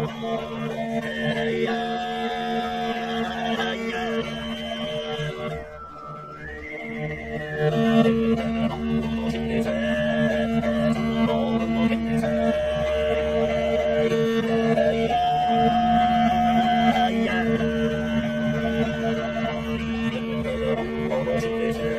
Oh, Amen.